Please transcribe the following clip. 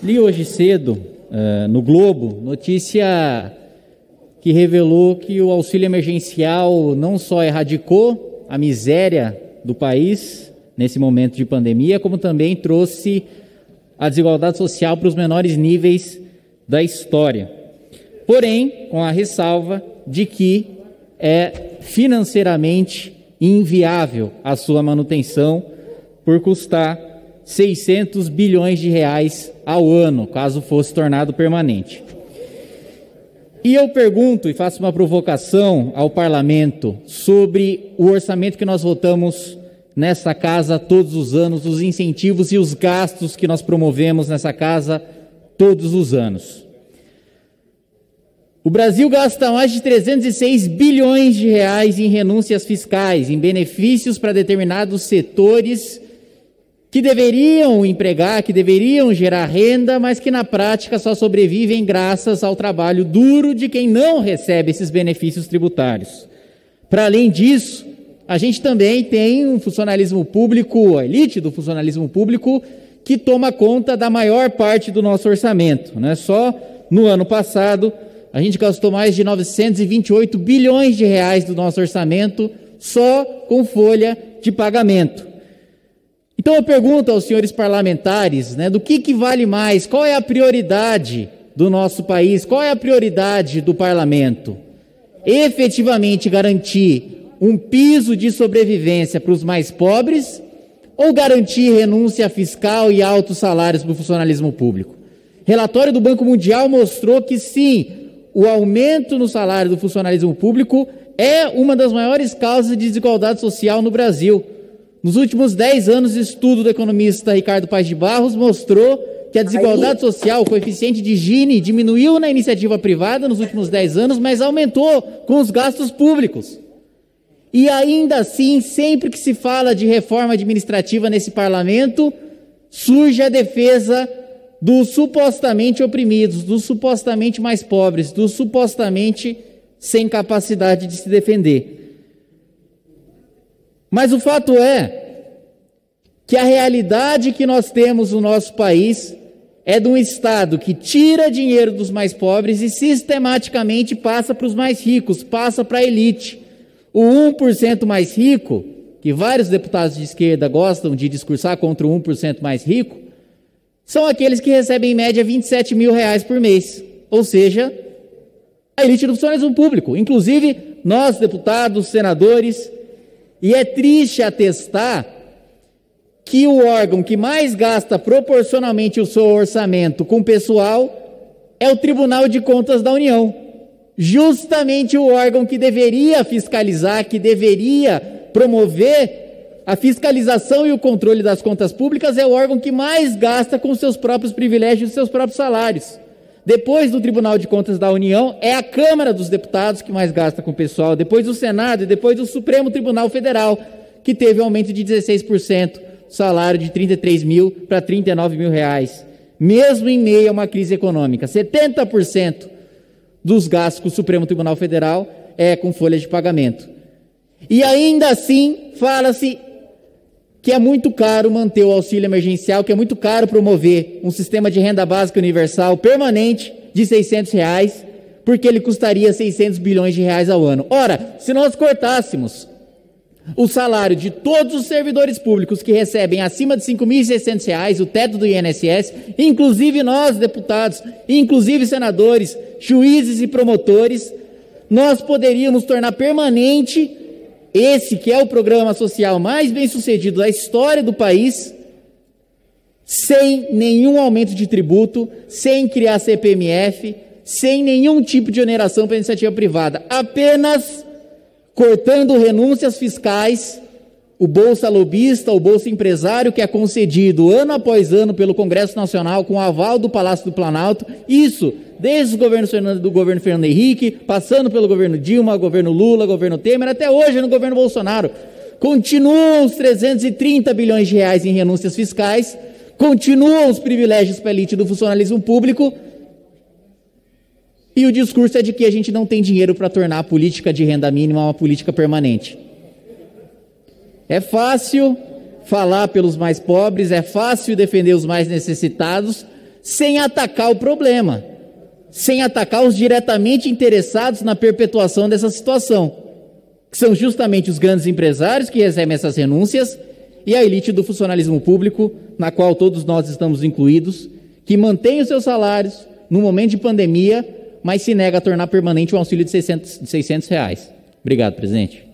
Li hoje cedo uh, no Globo notícia que revelou que o auxílio emergencial não só erradicou a miséria do país nesse momento de pandemia, como também trouxe a desigualdade social para os menores níveis da história. Porém, com a ressalva de que é financeiramente inviável a sua manutenção por custar 600 bilhões de reais ao ano, caso fosse tornado permanente. E eu pergunto e faço uma provocação ao parlamento sobre o orçamento que nós votamos nessa casa todos os anos, os incentivos e os gastos que nós promovemos nessa casa todos os anos. O Brasil gasta mais de 306 bilhões de reais em renúncias fiscais, em benefícios para determinados setores que deveriam empregar, que deveriam gerar renda, mas que na prática só sobrevivem graças ao trabalho duro de quem não recebe esses benefícios tributários. Para além disso, a gente também tem um funcionalismo público, a elite do funcionalismo público, que toma conta da maior parte do nosso orçamento. Né? Só no ano passado, a gente gastou mais de 928 bilhões de reais do nosso orçamento só com folha de pagamento. Então eu pergunto aos senhores parlamentares, né, do que, que vale mais, qual é a prioridade do nosso país, qual é a prioridade do parlamento? Efetivamente garantir um piso de sobrevivência para os mais pobres ou garantir renúncia fiscal e altos salários para o funcionalismo público? Relatório do Banco Mundial mostrou que sim, o aumento no salário do funcionalismo público é uma das maiores causas de desigualdade social no Brasil. Nos últimos 10 anos, o estudo do economista Ricardo Paz de Barros mostrou que a desigualdade social, o coeficiente de Gini, diminuiu na iniciativa privada nos últimos 10 anos, mas aumentou com os gastos públicos. E ainda assim, sempre que se fala de reforma administrativa nesse parlamento, surge a defesa dos supostamente oprimidos, dos supostamente mais pobres, dos supostamente sem capacidade de se defender. Mas o fato é que a realidade que nós temos no nosso país é de um Estado que tira dinheiro dos mais pobres e sistematicamente passa para os mais ricos, passa para a elite. O 1% mais rico, que vários deputados de esquerda gostam de discursar contra o 1% mais rico, são aqueles que recebem em média 27 mil reais por mês. Ou seja, a elite do funcionalismo público. Inclusive, nós, deputados, senadores, e é triste atestar que o órgão que mais gasta proporcionalmente o seu orçamento com pessoal é o Tribunal de Contas da União. Justamente o órgão que deveria fiscalizar, que deveria promover a fiscalização e o controle das contas públicas é o órgão que mais gasta com seus próprios privilégios e seus próprios salários. Depois do Tribunal de Contas da União, é a Câmara dos Deputados que mais gasta com o pessoal, depois o Senado e depois o Supremo Tribunal Federal, que teve um aumento de 16%, salário de 33 mil para 39 mil reais, mesmo em meio a uma crise econômica. 70% dos gastos com o Supremo Tribunal Federal é com folha de pagamento. E ainda assim, fala-se que é muito caro manter o auxílio emergencial, que é muito caro promover um sistema de renda básica universal permanente de 600 reais, porque ele custaria 600 bilhões de reais ao ano. Ora, se nós cortássemos o salário de todos os servidores públicos que recebem acima de 5.600 reais, o teto do INSS, inclusive nós, deputados, inclusive senadores, juízes e promotores, nós poderíamos tornar permanente esse que é o programa social mais bem sucedido da história do país, sem nenhum aumento de tributo, sem criar CPMF, sem nenhum tipo de oneração para iniciativa privada, apenas cortando renúncias fiscais o Bolsa Lobista, o Bolsa Empresário, que é concedido ano após ano pelo Congresso Nacional com aval do Palácio do Planalto, isso desde o governo Fernando, do governo Fernando Henrique, passando pelo governo Dilma, governo Lula, governo Temer, até hoje no governo Bolsonaro. Continuam os 330 bilhões de reais em renúncias fiscais, continuam os privilégios para a elite do funcionalismo público, e o discurso é de que a gente não tem dinheiro para tornar a política de renda mínima uma política permanente. É fácil falar pelos mais pobres, é fácil defender os mais necessitados, sem atacar o problema, sem atacar os diretamente interessados na perpetuação dessa situação, que são justamente os grandes empresários que recebem essas renúncias e a elite do funcionalismo público, na qual todos nós estamos incluídos, que mantém os seus salários no momento de pandemia, mas se nega a tornar permanente o auxílio de 600, de 600 reais. Obrigado, presidente.